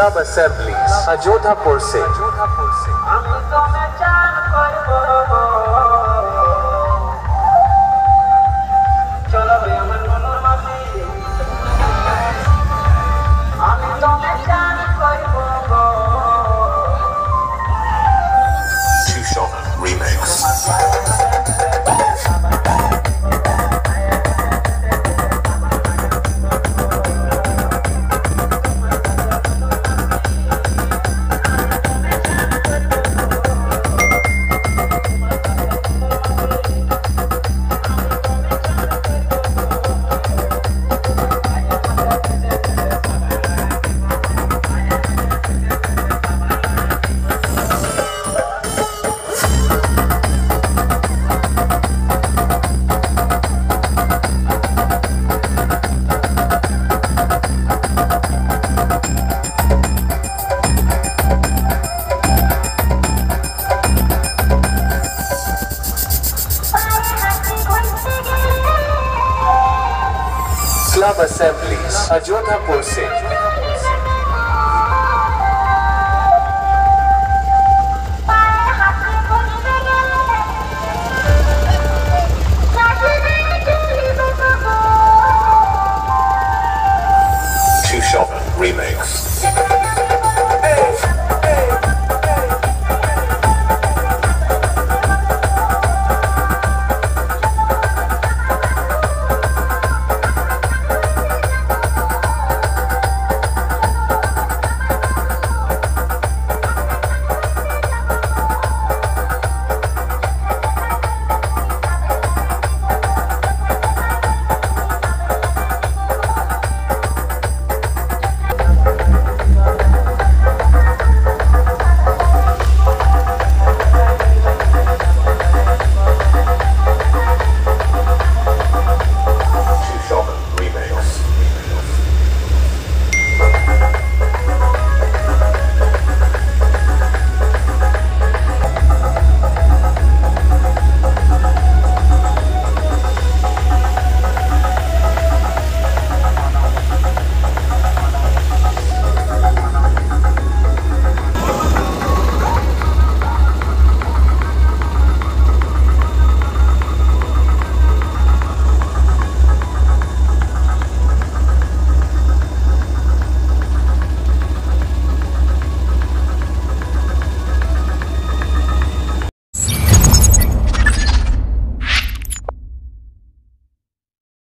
Club Assemblies, Ajodhapur से club assemblies, Ajodhapur se. Two Shop Remix.